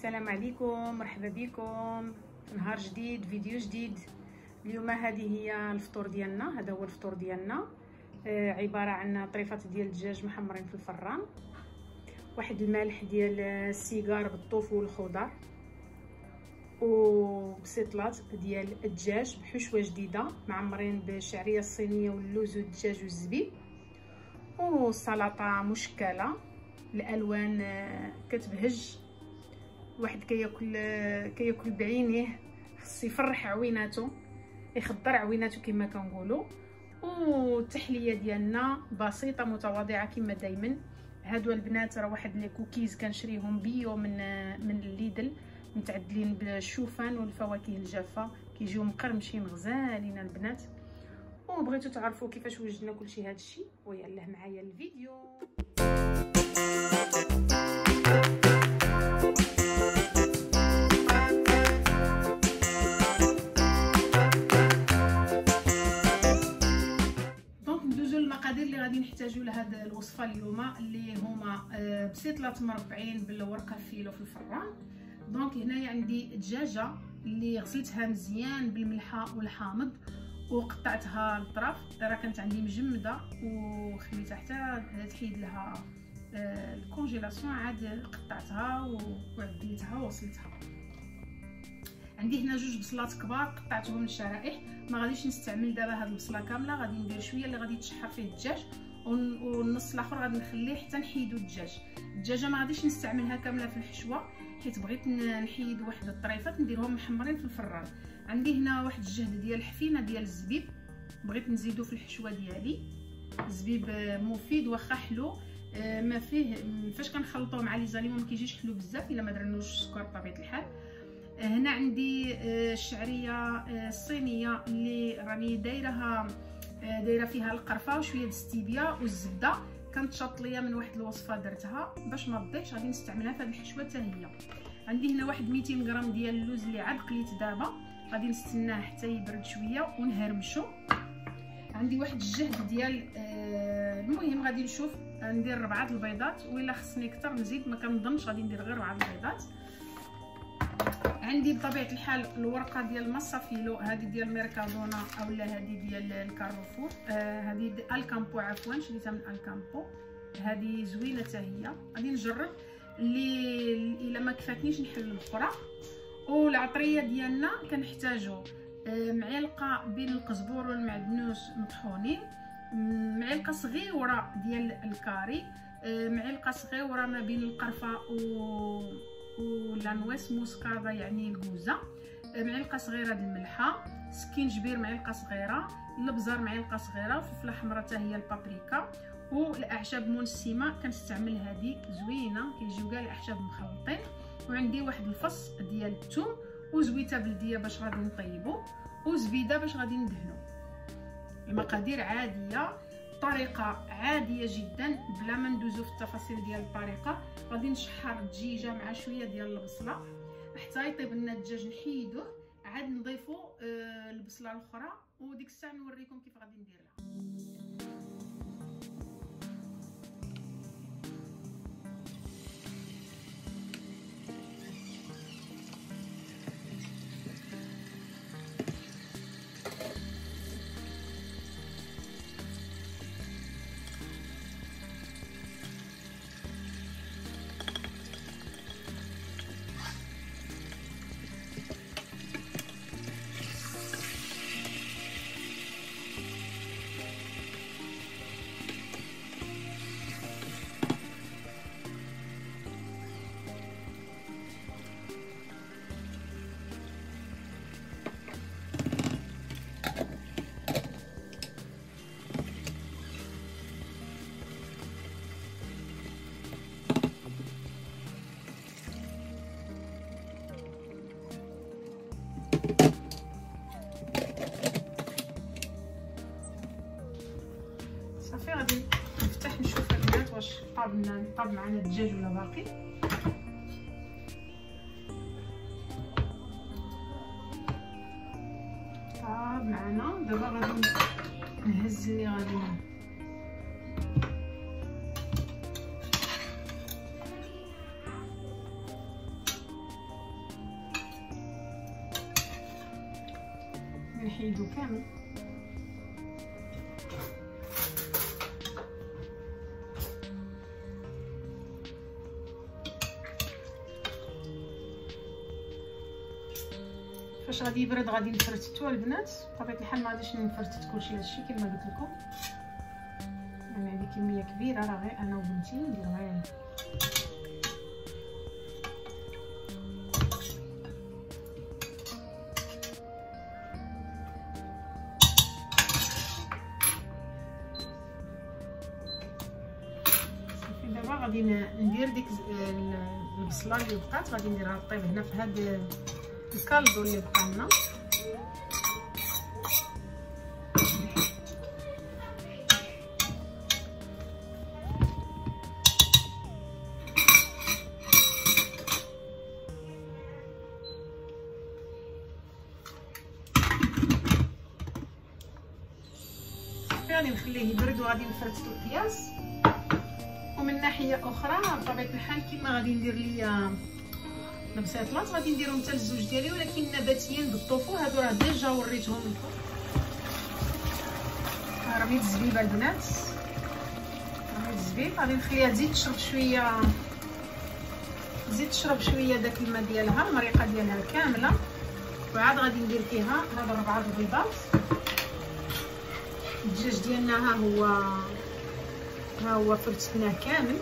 السلام عليكم مرحبا بكم. نهار جديد فيديو جديد. اليوم هذه هي الفطور ديالنا هذا هو الفطور ديالنا. آه عبارة عن طريفات ديال الدجاج محمرين في الفران. واحد الملح ديال السيجار بالطوف والخضر. وبسيطلات ديال الدجاج بحشوة جديدة معمرين بالشعرية الصينية واللوز والدجاج والزبيب. وسلطة مشكلة الألوان آه، كتبهج. واحد كياكل كياكل بعينيه خص يفرح عويناتو يخضر عويناتو كما كنقولوا والتحليه ديالنا بسيطة متواضعة كما دائما هادو البنات راه واحد لي كوكيز كنشريهم bio من من الليدل متعدلين بالشوفان والفواكه الجافة. كيجيو مقرمشين غزالين البنات. وبغيتو تعرفوا كيفاش وجدنا كلشي هادشي. ويلا معايا الفيديو. غادي نحتاجو لهاد الوصفة اليوم اللي هما آه، بسيطلات مربعين بالورقة filo في الفران. donc هنايا عندي دجاجه اللي غسلتها مزيان بالملحة والحامض وقطعتها للطرف راه كانت عندي مجمدة وخليتها حتى تحيد لها آه، الكونجيلاسيون. عاد قطعتها وعديتها ووصلتها. عندي هنا جوج بصلات كبار قطعتهم للشرائح ما غاديش نستعمل دابا هاد البصلة كاملة غادي ندير شوية اللي غادي تشحر فيه الدجاج والنص الآخر غادي نخليه حتى نحيدو الدجاج. الدجاجة ما غاديش نستعملها كاملة في الحشوة حيت بغيت نحيد واحد الطريفات نديرهم محمرين في الفران. عندي هنا واحد الجهد ديال الحفينه ديال الزبيب بغيت نزيدو في الحشوة ديالي. الزبيب مفيد واخا حلو آه، ما فيه فاش كنخلطوه مع لي زاليمون ما كيجيش حلو بزاف إلا ما درناوش السكر بطبيعة الحال. هنا عندي آه، الشعرية آه، الصينية اللي راني دايرها آه، دايرة فيها القرفة وشوية الستيبيا والزبدة. كانت شاط ليا من واحد الوصفة درتها. باش ما تضيعش غادي نستعملها في هذه الحشوة حتى عندي هنا واحد 200 غرام ديال اللوز اللي عاد قليت دابا. غادي نستناه حتى يبرد شوية ونهرمشو. عندي واحد الجهد ديال المهم غادي نشوف ندير ربعة البيضات. ولا خصني أكثر نزيد ما كنظنش غادي ندير غير ربعة البيضات. عندي بطبيعة الحال الورقة ديال ال masa filo هذه ديال ميركادونا اولا هذه ديال الكارفور. آه هذه الكامبو عفوا شريتها من الكامبو. هذه زوينة حتى هي. غادي نجرب. اللي إلا ما كفاتنيش نحل الأخرى. والعطرية ديالنا كنحتاجو آه معلقة بين القزبور والمعدنوس مطحونين. معلقة صغيرة ديال الكاري. آه معلقة صغيرة ما بين القرفة و ولا nuez moscada يعني الكوزة. معلقة صغيرة د الملحة. سكينجبير معلقة صغيرة. الابزار معلقة صغيرة. فلفله حمراء حتى هي البابريكا. والأعشاب منسمه كنستعمل هذه زوينة. كيجيو كاع الأعشاب مخلطين. وعندي واحد الفص ديال الثوم وزويتة بلدية باش غادي نطيبو. وزبيدة باش غادي ندهنو. المقادير عادية. طريقة عادية جدا بلا ما ندوزو في التفاصيل ديال الطريقة. غادي نشحر الدجيجه مع شوية ديال البصلة. حتى يطيب لنا الدجاج نحيدوه. عاد نضيفو آه البصلة الأخرى. وديك الساعة نوريكم كيف غادي نديرها كنا نطاب معنا الدجاج ولا باقي؟ طاب معنا دابا غادي نهز اللي غادي نحيدو كامل. فاش غادي يبرد غادي نفرتتو البنات؟ بطبيعة الحال ما غاديش نفرتت كلشي هادشي كما قلت لكم. يعني هذه كمية كبيرة راه غير أنا وبنتي نديرو غير. غادي ندير ديك البصلة اللي بقات غادي نديرها طيب هنا في هاد الكالدو اللي بقى لنا غادي نخليه يبرد وغادي نفرتو القياس. ومن ناحية أخرى بطبيعة الحال كما غادي ندير ليا البسيطلات غادي نديرهم حتى للزوج ديالي ولكن نباتيين بالطوفو هادو راه ديجا وريتهم لكم. رميت الزبيبه البنات رميت الزبيب غادي نخليها تزيد تشرب شوية تزيد تشرب شوية داك الماء ديالها المريقة ديالها كاملة. وعاد غادي ندير فيها هاد ربعة البيضات. الدجاج ديالنا ها هو ها هو فرتناه كامل.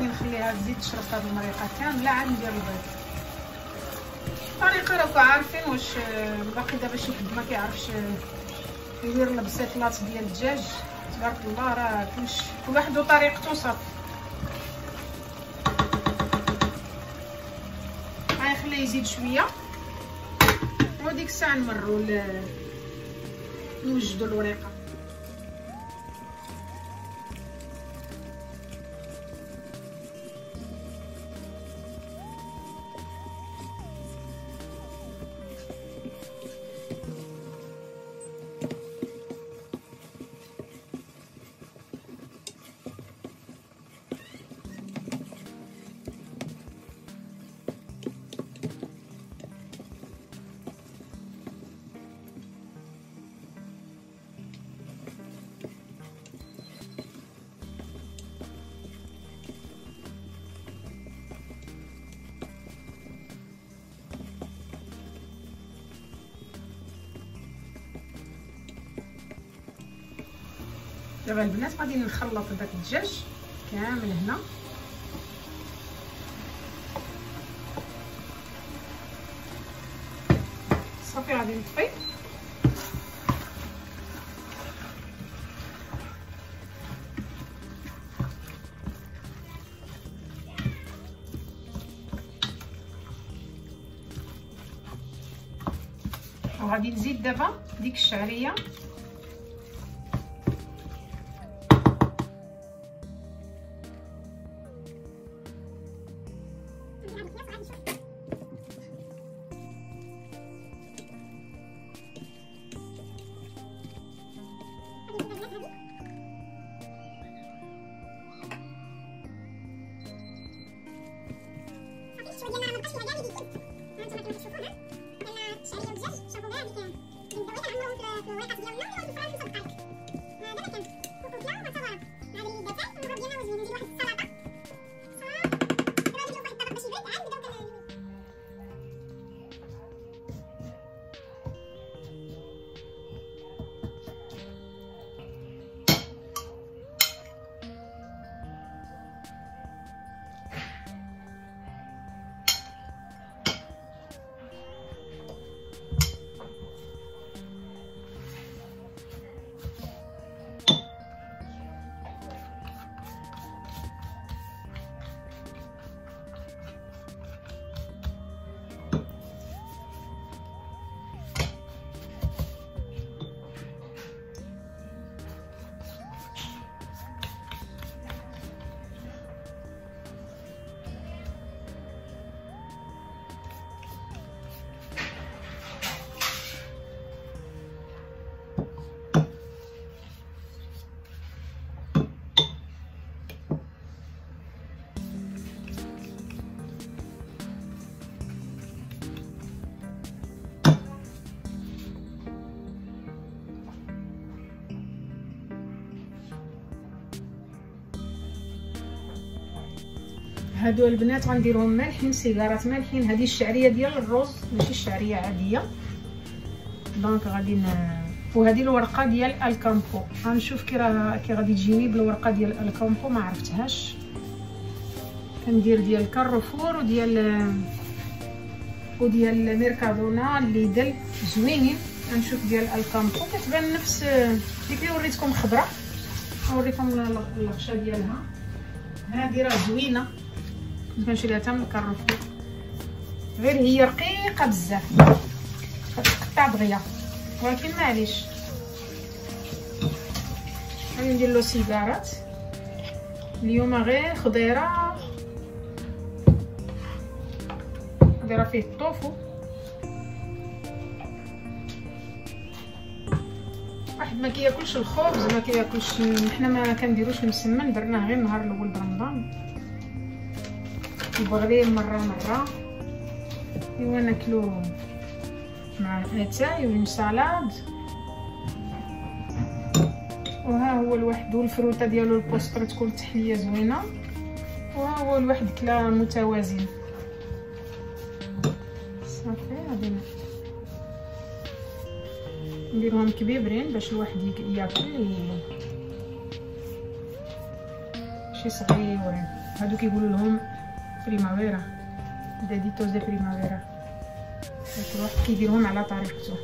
غادي نخليها تزيد تشرب هاد المريقة كاملة عاد ندير البيض الطريقة راكم عارفين واش باقي دابا شي حد ما كيعرفش يدير البسيطلات ديال الدجاج. تبارك الله راه كلش كل واحد وطريقته صافي. غنخليه يزيد شوية. وديك الساعة نمروا نوجدوا الوريقة. دابا البنات غادي نخلط داك الدجاج كامل هنا. صافي غادي نطفي. وغادي نزيد دابا ديك الشعرية. 去把压力 هادو البنات غنديرهم مالحين سيجارات مالحين هذه الشعرية ديال الروز ماشي الشعريه عادية. donc غادي. وهذه الورقة ديال Alcampo غنشوف كي راه كي غادي تجيني بالورقة ديال Alcampo ما عرفتهاش. كندير ديال كارفور وديال وديال Mercadona Lidl. زوينين. غنشوف ديال Alcampo كتبان نفس ديك اللي وريتكم خضراء نوريكم الغشا ديالها. هذه راه زوينة. كنشريها حتى من كارفور غير هي رقيقة بزاف. كتقطع دغيا. ولكن معليش. غادي ندير له سيجارات. اليوم غير خضيرة. خضيرة فيه الطوفو. واحد ما كياكلش الخبز ما كياكلش حنا ما كنديروش المسمن درناه غير النهار الأول برمضان غير مرة مرة. ايوا ناكلو مع اتاي salade. وها هو الواحد وال fruta ديالو ال postre تكون تحلية زوينة. وها هو الواحد كلا متوازن. صافي غادي نديرهم كبيبرين باش الواحد ياكل. شي صغيورين هادو كيقولوا لهم داديتوز دي بريمافيرا كل واحد كيديرهم على طريقته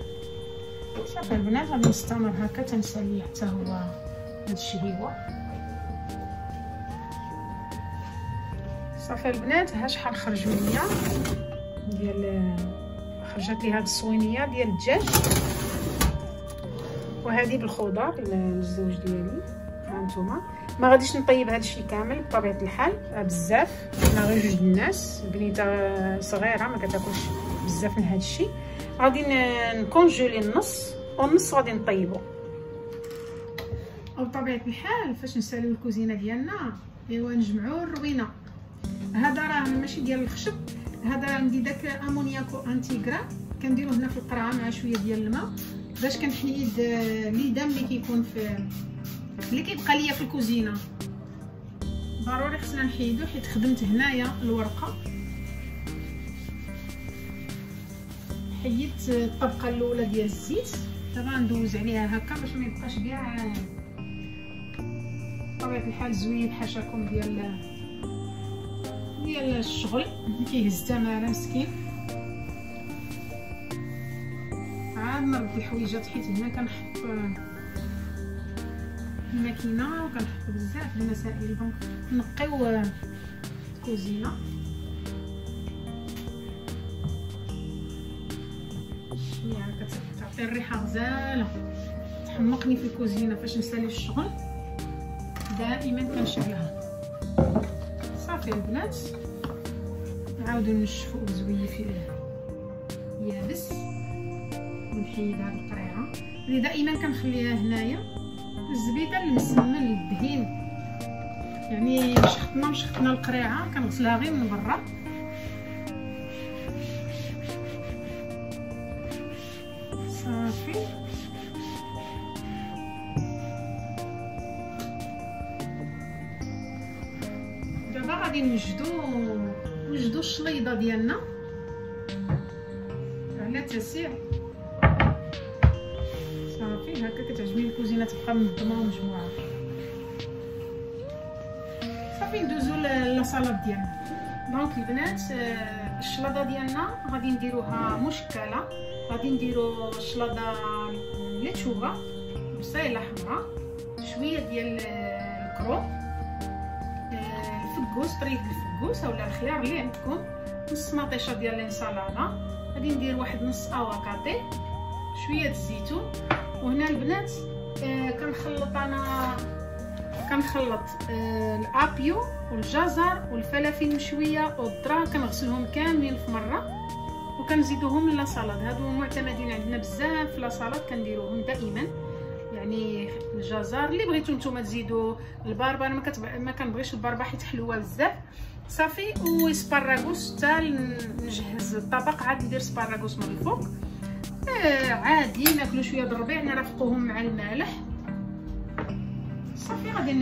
صافي البنات غادي نستمر هكا تنسالي حتى هو هاد الشهيوه صافي البنات ها شحال خرجوا ليا ديال خرجت لي هاد الصوينيه ديال الدجاج وهذه بالخضر للزوج ديالي هانتوما ما غاديش نطيب هذا الشيء كامل بطبيعة الحال. بزاف. أنا غير جوج الناس. بنيتة صغيرة ما كتاكلش بزاف من هذا الشيء غادي نكونجولي النص. والنص غادي نطيبو. بطبيعة الحال فاش نساليو الكوزينة ديالنا إيوا نجمعوا الروينة. هذا راه ماشي ديال الخشب. هذا عندي داك امونياكو انتيغرا كنديرو هنا في القرعة مع شوية ديال الماء. باش كنحيد ليدام اللي كيكون في اللي كيبقى ليا في الكوزينة. ضروري خصنا نحيدو حيت خدمت هنايا الورقة. حيدت الطبقة الأولى ديال الزيت. دابا ندوز عليها هكا باش ما يبقاش كاع بطبيعه الحال زوين حاشاكم ديال ديال الشغل. كيهز تماره مسكين. عاد نرد الحويجات حيت هنا كنحط الماكينه وكنحط بزاف المسائل. دونك نقيو الكوزينة. شوية كتعطي الريحة غزالة. تحمقني في الكوزينة فاش نسالي الشغل. دائما كنشعلها صافي البنات. نعاودو نشفو بزوية فيه يابس ونحيد هاد القريعه اللي دائما كنخليها هنايا. الزبيدة المسمن للدهين. يعني شخطنا مشخطنا القريعة كنغسلها غير من برا. صافي. دابا غادي نوجدو نوجدو الشليضة ديالنا. على تسير. صافي هكا كتعجبني الكوزينة تبقى منظمه ومجموعة. صافي ندوزو لاصالاد ديالنا. دونك البنات آه، الشلاضة ديالنا غادي نديروها مشكلة. غادي نديرو شلاضه ليتشوغا بصيله حمراء شوية ديال الكرو. آه، الفكوس طريقة الفكوس اولا الخيار اللي عندكم. نص مطيشة ديال الانسالادة غادي ندير واحد نص افوكادو شوية الزيتون. وهنا البنات آه كنخلط أنا كنخلط آه الأبيو والجزر والفلافل المشويه والذره كنغسلهم كاملين في مرة وكنزيدوهم لا سالاد. هادو معتمدين عندنا بزاف في لا سالاد كنديروهم دائما. يعني الجزر اللي بغيتو نتوما تزيدوا الباربه أنا ما كتبع ما كنبغيش الباربه حيت حلوة بزاف. صافي وسباراغوس حتى نجهز الطبق عاد ندير سباراغوس من الفوق. عادي ناكلو شوية د الربيع نرافقوهم مع المالح. صافي غادي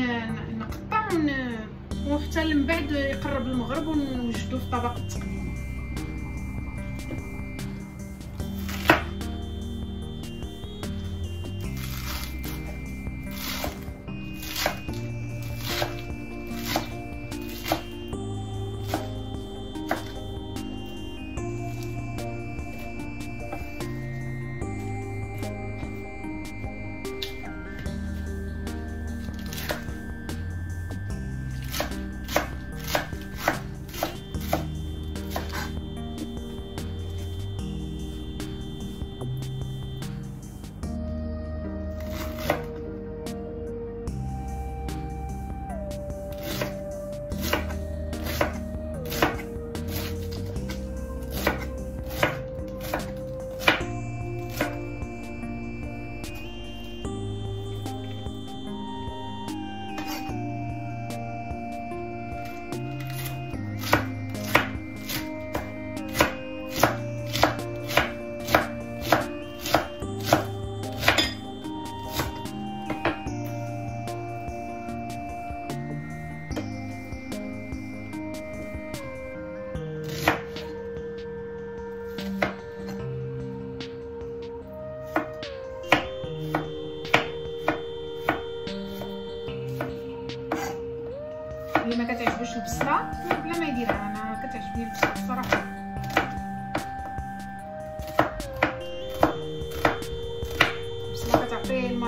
نقطع وحتى من بعد يقرب المغرب ونوجدو في طبق التقديم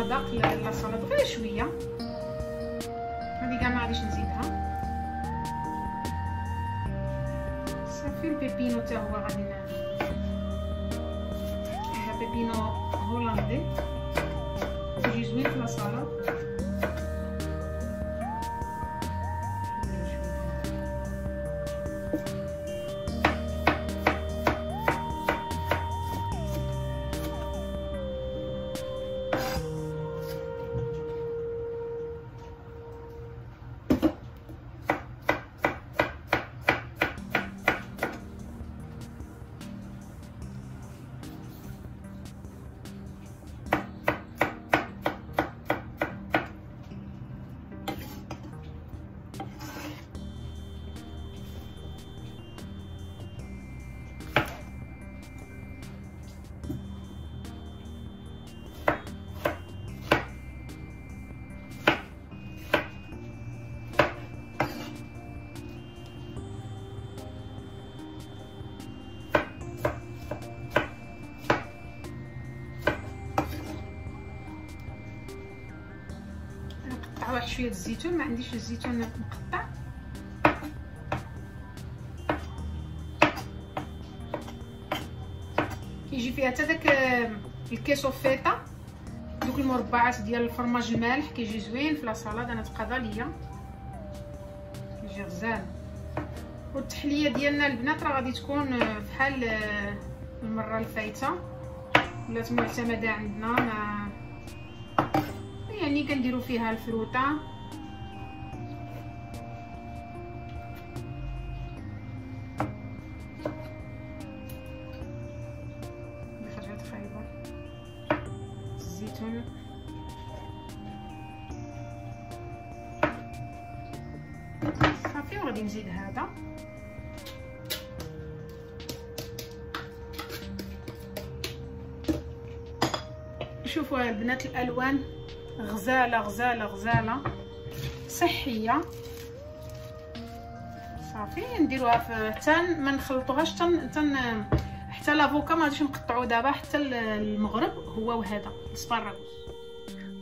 المذاق للسلطه غير شوية. هذه كاع ما غاديش نزيدها. صافي البيبينو حتى هو غادي بيبينو هولندي. يجي زوين في لاصالاد واحد شوية الزيتون ما عنديش الزيتون مقطع كيجي فيها حتى داك الكيسو فيتا. دوك المربعات ديال الفرماج المالح كيجي زوين في لاصالاد أنا تقضى ليا. كيجي غزال. والتحلية ديالنا البنات راه غادي تكون فحال المرة الفايتة. ولات معتمده عندنا ما يعني كنديروا فيها الفروتة. خرجت خايبه الزيتون. صافي وغادي نزيد هذا. شوفوا البنات الألوان. غزالة غزالة غزالة. صحية. صافي نديروها حتى ما نخلطوهاش حتى حتى لافوكا ما غاديش نقطعو دابا حتى المغرب. هو وهذا السباراغوس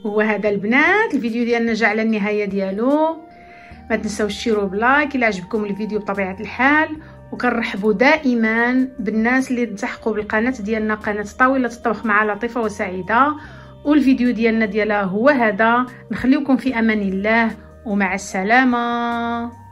هو هذا البنات. الفيديو ديالنا جا على النهاية ديالو. ما تنساوش تشيروا بلايك. إلا عجبكم الفيديو بطبيعة الحال. وكنرحبوا دائما بالناس اللي التحقوا بالقناة ديالنا قناة طاوله الطبخ مع لطيفة وسعيدة. والفيديو ديالنا ديالها هو هذا. نخليكم في أمان الله ومع السلامة.